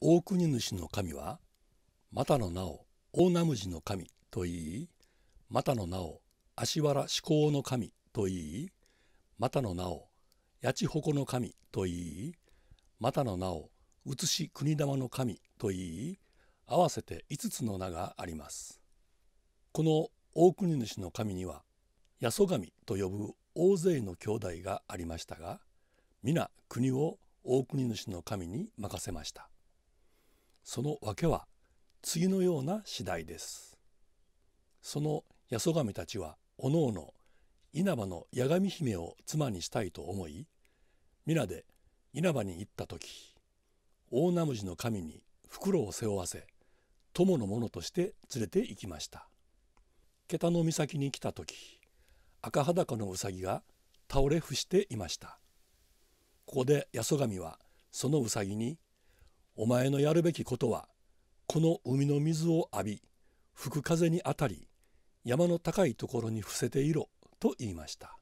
大国主の神はまたの名を大ナムジの神と言いまたの名を足原志向の神と言いまたの名を八千穂の神と言いまたの名を写し国玉の神と言い合わせて5つの名があります。この大国主の神には八十神と呼ぶ大勢の兄弟がありましたが皆国を大国主の神に任せました。その訳は次のような次第です。その八十神たちはおのおの稲葉の八神姫を妻にしたいと思い皆で稲葉に行った時大ナムジの神に袋を背負わせ友の者として連れて行きました桁の岬に来た時赤裸のうさぎが倒れ伏していましたここで八十神はそのうさぎに「お前のやるべきことはこの海の水を浴び吹く風に当たり山の高いところに伏せていろ」と言いました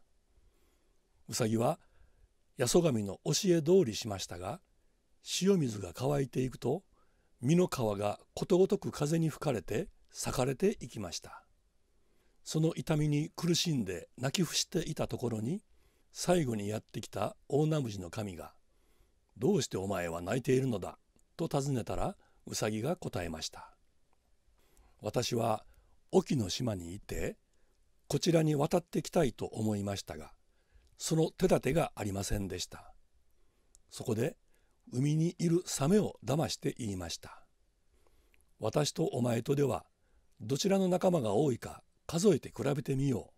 うさぎは八十神の教え通りしましたが塩水が乾いていくと身の皮がことごとく風に吹かれて裂かれていきましたその痛みに苦しんで泣き伏していたところに最後にやってきた大ナムジの神が「どうしてお前は泣いているのだ?」と尋ねたらうさぎが答えました「私は沖の島にいてこちらに渡ってきたいと思いましたがその手立てがありませんでした。そこで海にいるサメを騙して言いました。私とお前とではどちらの仲間が多いか数えて比べてみよ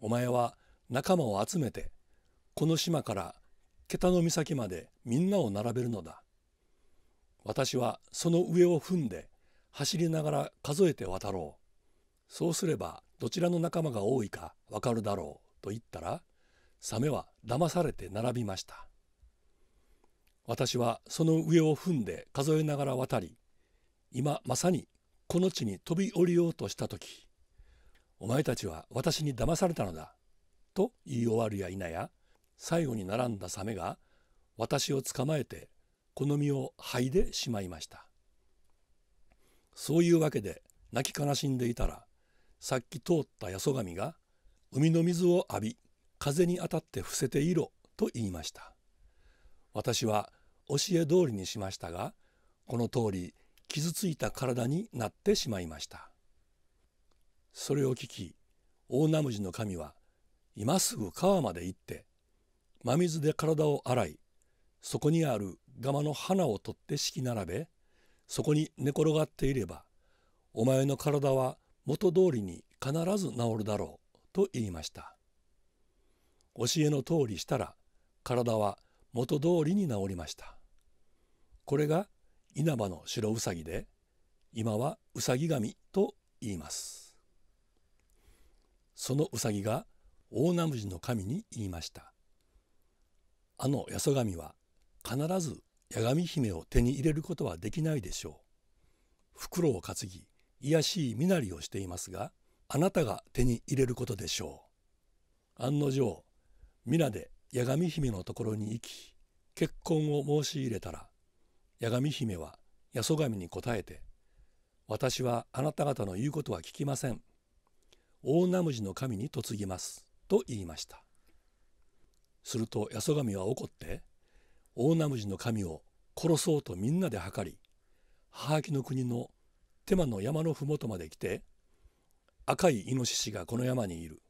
う。お前は仲間を集めてこの島から桁の岬までみんなを並べるのだ。私はその上を踏んで走りながら数えて渡ろう。そうすればどちらの仲間が多いかわかるだろうと言ったらサメは騙されて並びました。私はその上を踏んで数えながら渡り今まさにこの地に飛び降りようとした時お前たちは私に騙されたのだと言い終わるや否や最後に並んだサメが私を捕まえてこの身を剥いでしまいました。そういうわけで泣き悲しんでいたらさっき通った八十神が海の水を浴び風に当たって伏せていろと言いました。私は教え通りにしましたがこの通り傷ついた体になってしまいました。それを聞き大ナムジの神は今すぐ川まで行って真水で体を洗いそこにあるガマの花を取って敷き並べそこに寝転がっていればお前の体は元通りに必ず治るだろうと言いました。教えの通りしたら体は元通りに治りました。これが稲葉の白うさぎで今はうさぎ神と言います。そのうさぎが大ナムジの神に言いました。あの八十神は必ず八神姫を手に入れることはできないでしょう袋を担ぎ卑しい身なりをしていますがあなたが手に入れることでしょう案の定皆で八神姫のところに行き結婚を申し入れたら八神姫は八十神に答えて「私はあなた方の言うことは聞きません。大ナムジの神に嫁ぎます」と言いました。すると八十神は怒って大ナムジの神を殺そうとみんなで計り母木の国の手間の山の麓まで来て赤いイノシシがこの山にいる。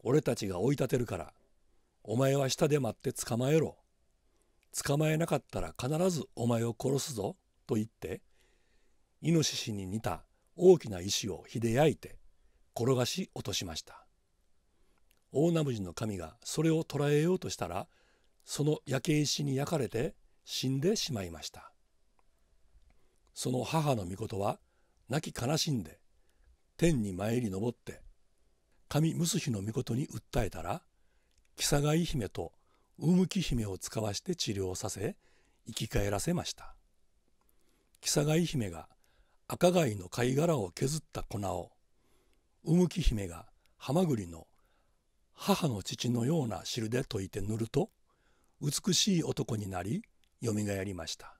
俺たちが追い立てるからお前は下で待って捕まえろ。捕まえなかったら必ずお前を殺すぞと言ってイノシシに似た大きな石を火で焼いて転がし落としました。大ナムジの神がそれを捕らえようとしたらその焼け石に焼かれて死んでしまいました。その母の御事は泣き悲しんで天に参り登って神ムスヒの御事に訴えたらキサガイ姫とウムキ姫を使わして治療させ生き返らせました。キサガイ姫が赤貝の貝殻を削った粉をウムキ姫がハマグリの母の父のような汁で溶いて塗ると美しい男になりよみがえりました。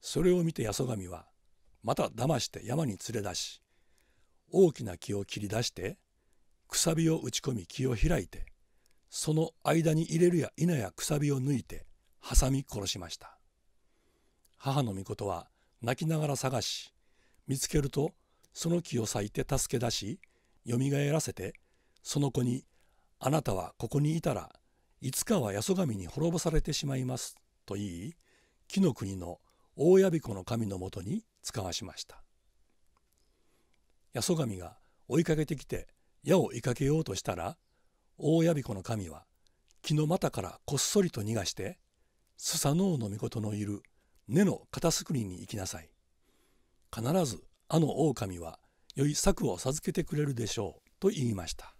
それを見て八十神はまた騙して山に連れ出し大きな木を切り出してくさびを打ち込み木を開いてその間に入れるや否やくさびを抜いて挟み殺しました。母の御事は泣きながら探し見つけるとその木を裂いて助け出しよみがえらせてその子に「あなたはここにいたらいつかは八十神に滅ぼされてしまいます」と言い紀の国の大矢彦の神のもとに使わしました八十神が追いかけてきて矢を追いかけようとしたら大矢彦の神は木の股からこっそりと逃がしてスサノオノミコトのいる根の片すくりに行きなさい。必ずあの狼は良い策を授けてくれるでしょうと言いました。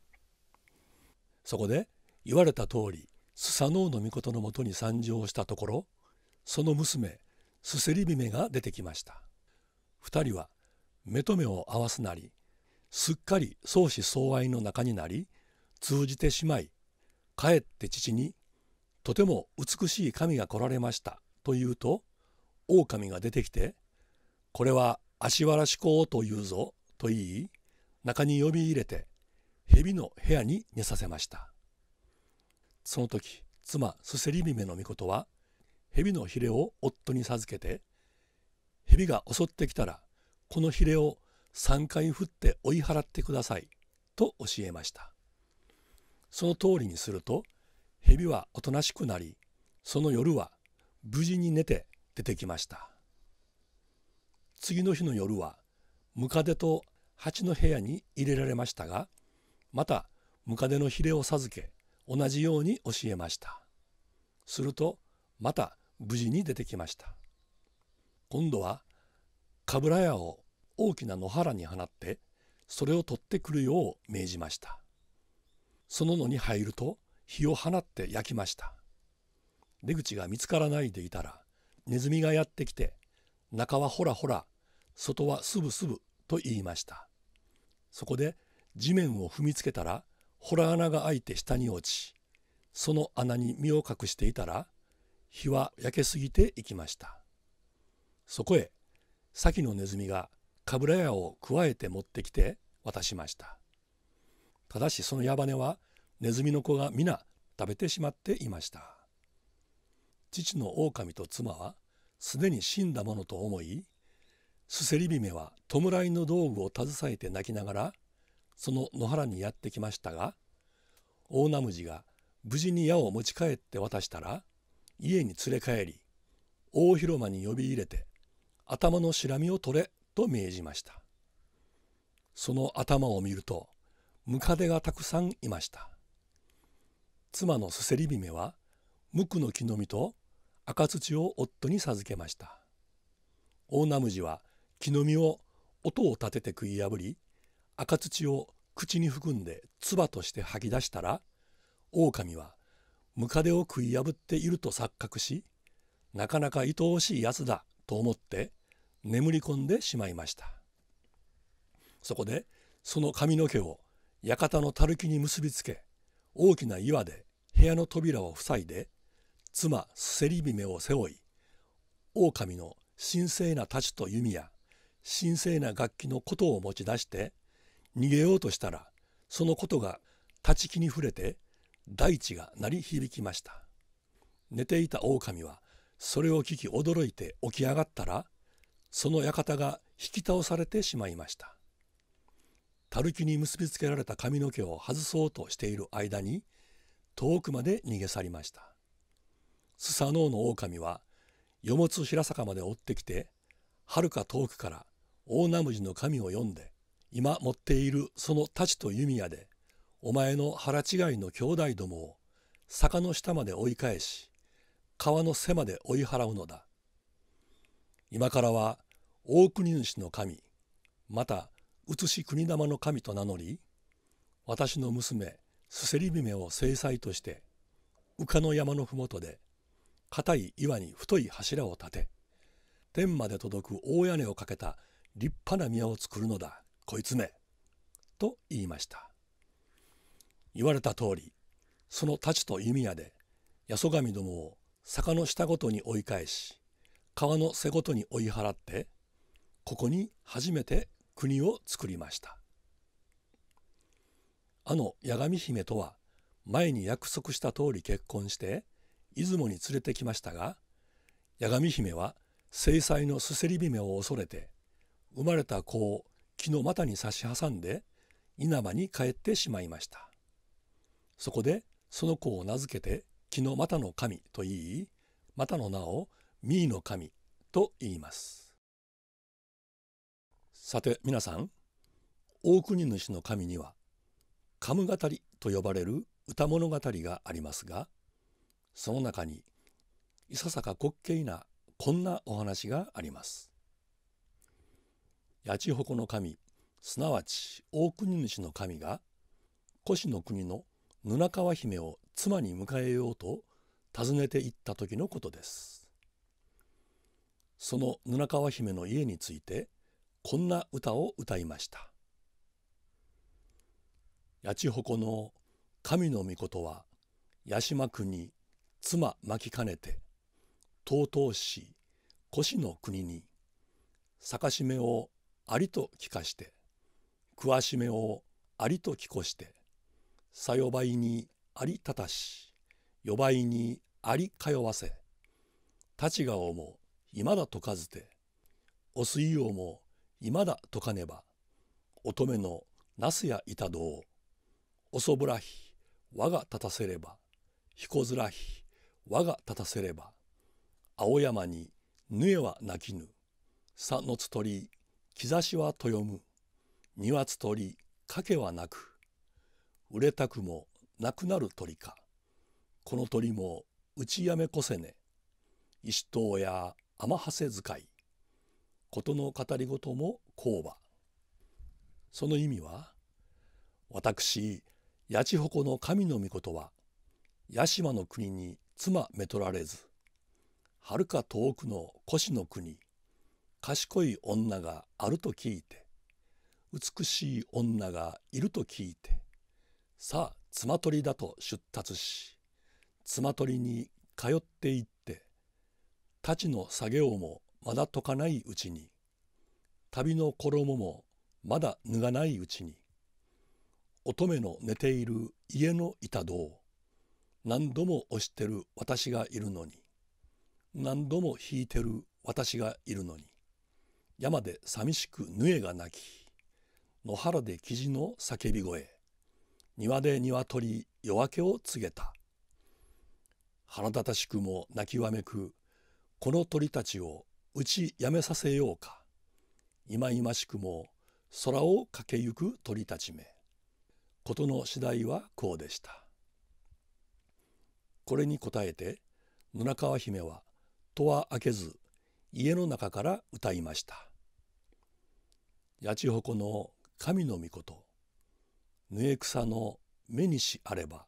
そこで言われた通りスサノオノミコトのもとに参上したところその娘スセリビメが出てきました。二人は目と目を合わすなりすっかり相思相愛の中になり通じてしまいかえって父に「とても美しい神が来られました」と言うと狼が出てきて「これは足原志向と言うぞ」と言い中に呼び入れて蛇の部屋に寝させましたその時妻すせり姫の御事は蛇のひれを夫に授けて蛇が襲ってきたらこのひれを3回振って追い払ってくださいと教えました。その通りにすると蛇はおとなしくなりその夜は無事に寝て出てきました。次の日の夜はムカデと蜂の部屋に入れられましたがまたムカデのヒレを授け同じように教えました。するとまた無事に出てきました。今度はかぶら屋を大きな野原に放ってそれを取ってくるよう命じました。その野に入ると火を放って焼きました。出口が見つからないでいたらネズミがやってきて中はほらほら外はすぶすぶと言いました。そこで地面を踏みつけたらほら穴が開いて下に落ちその穴に身を隠していたら火は焼けすぎていきました。そこへ先のネズミがかぶら屋をくわえて持ってきて渡しました。ただしその矢羽はネズミの子が皆食べてしまっていました。父の狼と妻はすでに死んだものと思いすせり姫は弔いの道具を携えて泣きながらその野原にやってきましたが大ナムジが無事に矢を持ち帰って渡したら家に連れ帰り大広間に呼び入れて頭のしらみを取れと命じました。その頭を見るとムカデがたくさんいました。妻のすせり姫は無垢の木の実と赤土を夫に授けました。大ナムジは木の実を音を立てて食い破り赤土を口に含んで唾として吐き出したら狼はムカデを食い破っていると錯覚しなかなか愛おしいやつだと思って眠り込んでしまいました。そこでその髪の毛を館のたるきに結びつけ大きな岩で部屋の扉を塞いで妻せり姫を背負い狼の神聖な太刀と弓や神聖な楽器のことを持ち出して逃げようとしたらそのことが立ち木に触れて大地が鳴り響きました。寝ていた狼はそれを聞き驚いて起き上がったらその館が引き倒されてしまいました。たるきに結びつけられた髪の毛を外そうとしている間に遠くまで逃げ去りました。スサノオの狼はよもつ平坂まで追ってきてはるか遠くから大ナムジの神を呼んで今持っているその太刀と弓矢でお前の腹違いの兄弟どもを坂の下まで追い返し川の背まで追い払うのだ。今からは大国主の神また写し国玉の神と名乗り私の娘すせり姫を制裁として羽化の山の麓で硬い岩に太い柱を立て天まで届く大屋根をかけた立派な宮を作るのだ。こいつめ」と言いました。言われた通りその太刀と弓矢で八十神どもを坂の下ごとに追い返し川の瀬ごとに追い払ってここに初めて国を作りました。あの八神姫とは前に約束した通り結婚して出雲に連れてきましたが八神姫は正妻のすせり姫を恐れて生まれた子を木の股に差し挟んで稲葉に帰ってしまいましたそこでその子を名付けて木の股の神と言い股の名をミーの神と言いますさて皆さん大国主の神には「カム語り」と呼ばれる歌物語がありますがその中にいささか滑稽なこんなお話があります。八千穂の神すなわち大国主の神が越の国の布川姫を妻に迎えようと訪ねて行った時のことです。その布川姫の家についてこんな歌を歌いました。八千穂の神の御事は八島国妻巻きかねてとうとうし越の国に逆しめをありと聞かして詳しめをありと聞こしてさよばいにありたたしよばいにあり通わせ立ちがおもいまだ解かずてお水いおもいまだ解かねば乙女のなすやいたどうおそぶらひ我が立たせれば彦ずらひ我が立たせれば青山にぬえは泣きぬさのつ鳥兆しはとよむ。庭つ鳥かけはなく。売れたくもなくなる鳥か。この鳥も打ちやめこせね。石塔や天はせ使い。ことの語りごとも工場。その意味は私八千穂の神の御事は八島の国に妻めとられず。はるか遠くの越の国。賢い女があると聞いて美しい女がいると聞いてさあ妻取りだと出立し妻取りに通っていって太刀の作業もまだ解かないうちに旅の衣もまだ脱がないうちに乙女の寝ている家の板戸を何度も押してる私がいるのに何度も引いてる私がいるのに山で寂しくぬえが鳴き野原で生地の叫び声庭で鶏夜明けを告げた。腹立たしくも泣きわめくこの鳥たちを打ちやめさせようか。いまいましくも空を駆けゆく鳥たちめ。事の次第はこうでした。これに応えて布川姫は戸は開けず家の中から歌いました。八千穂の神の御事ぬえ草の目にしあれば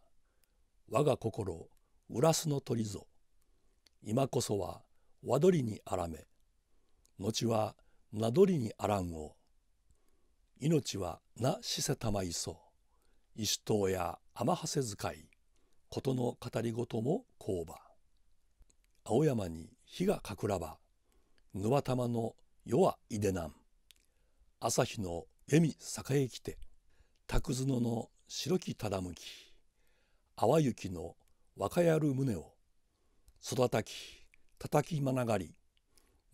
我が心浦すの鳥ぞ。今こそは和鳥にあらめ後は名鳥にあらんを。命はなしせたまいそ。石塔や天はせ使いことの語りごとも工場。青山に火がかくらば沼玉の夜はいでなん朝日の恵み栄えきてくずのの白きただむき淡雪の若やる胸を。育たき叩きまながり。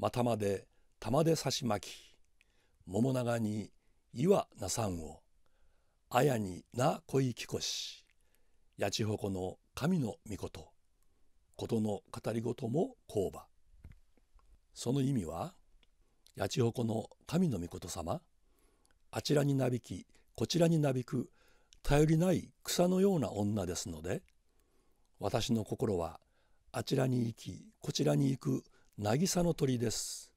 またまで玉で差し巻き。桃長に岩なさんを。あやにな恋きこし。八千穂の神の御事。ことの語りごとも工場。その意味は八千穂の神の御事様あちらになびきこちらになびく頼りない草のような女ですので私の心はあちらに行きこちらに行く渚の鳥です。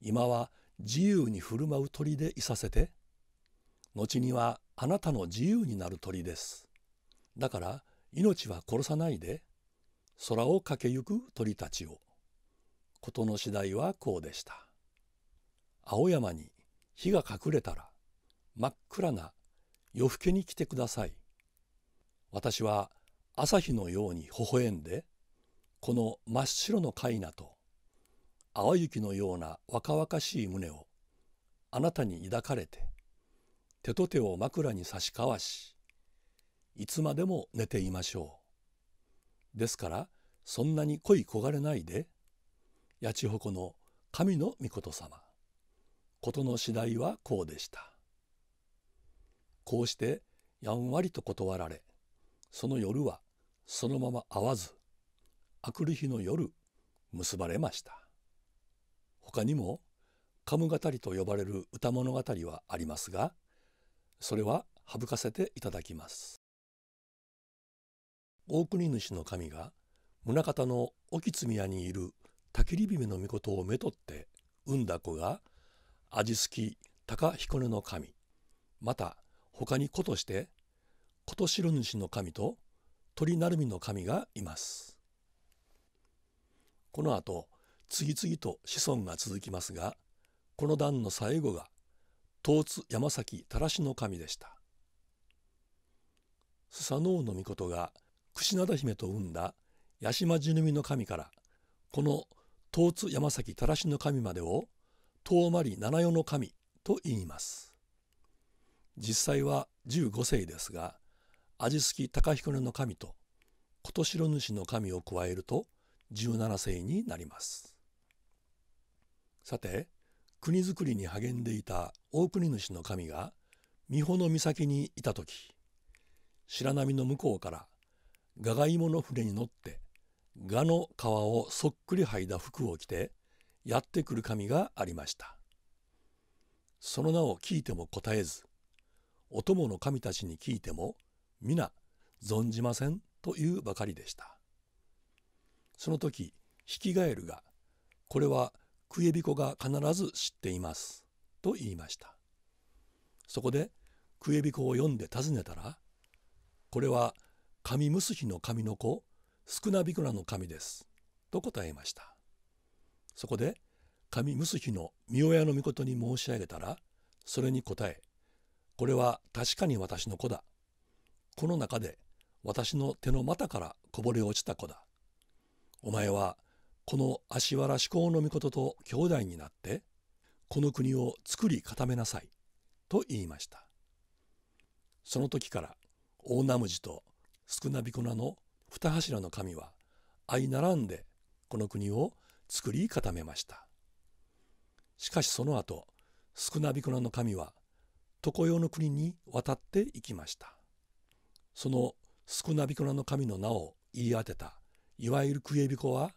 今は自由に振る舞う鳥でいさせて後にはあなたの自由になる鳥です。だから命は殺さないで空を駆けゆく鳥たちを。事の次第はこうでした。青山に火が隠れたら真っ暗な夜更けに来てください。私は朝日のように微笑んでこの真っ白のカイナと淡雪のような若々しい胸をあなたに抱かれて手と手を枕に差し交わしいつまでも寝ていましょう。ですからそんなに恋焦がれないで八千穂の神の御事様。事の次第はこうでした。こうしてやんわりと断られその夜はそのまま会わずあくる日の夜結ばれました。他にも「カム語」と呼ばれる歌物語はありますがそれは省かせていただきます。大国主の神が宗像の沖津宮にいる焚きり姫の御事をめとって産んだ子が味付き高彦根の神また他に子として琴白主の神と鳥成美の神がいます。この後次々と子孫が続きますがこの段の最後が東津山崎たらしの神でした。スサノオノミコトが櫛灘姫と生んだ八島地の神からこの東津山崎たらしの神までを遠回り七代の神と言います。実際は15世ですが味付き高彦根の神と琴白主の神を加えると17世になります。さて国づくりに励んでいた大国主の神が美穂の岬にいた時白波の向こうからガガイモの船に乗ってガの皮をそっくり剥いだ服を着てやってくる神がありました。その名を聞いても答えずお供の神たちに聞いても皆存じませんというばかりでした。その時ヒキガエルがこれはクエビコが必ず知っていますと言いました。そこでクエビコを読んで尋ねたらこれは神ムスヒの神の子スクナビクラの神です。と答えました。そこで神ムスヒの御親の御事に申し上げたらそれに答えこれは確かに私の子だ。この中で私の手の股からこぼれ落ちた子だ。お前はこの足原志向の御事と兄弟になってこの国を作り固めなさい。と言いました。その時から大ナムジとスクナビコナの二柱の神は相並んでこの国を作り固めました。しかしその後スクナビコナの神は常世の国に渡っていきました。そのスクナビコナの神の名を言い当てたいわゆるクエビコは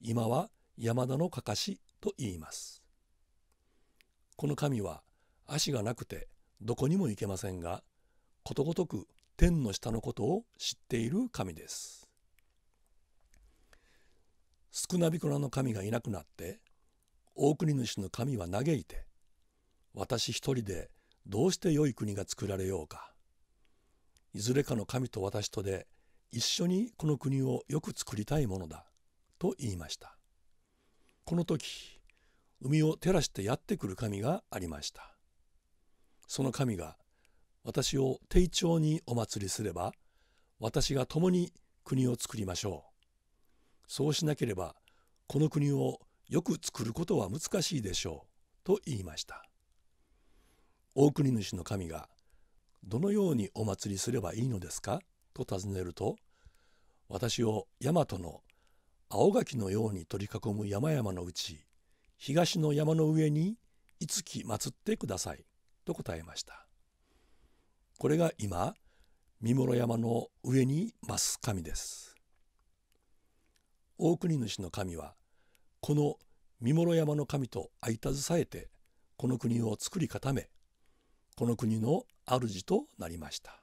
今は山田のかかしと言います。この神は足がなくてどこにも行けませんがことごとく天の下のことを知っている神です。少なびこらの神がいなくなって大国主の神は嘆いて私一人でどうして良い国が作られようか。いずれかの神と私とで一緒にこの国をよく作りたいものだと言いました。この時海を照らしてやってくる神がありました。その神が私を丁重にお祭りすれば私が共に国を作りましょう。そうしなければこの国をよく作ることは難しいでしょうと言いました。大国主の神がどのようにお祭りすればいいのですかと尋ねると私を大和の青垣のように取り囲む山々のうち東の山の上にいつき祀ってくださいと答えました。これが今三諸山の上に増す神です。大国主の神はこの三諸山の神と相携えてこの国を作り固めこの国の主となりました。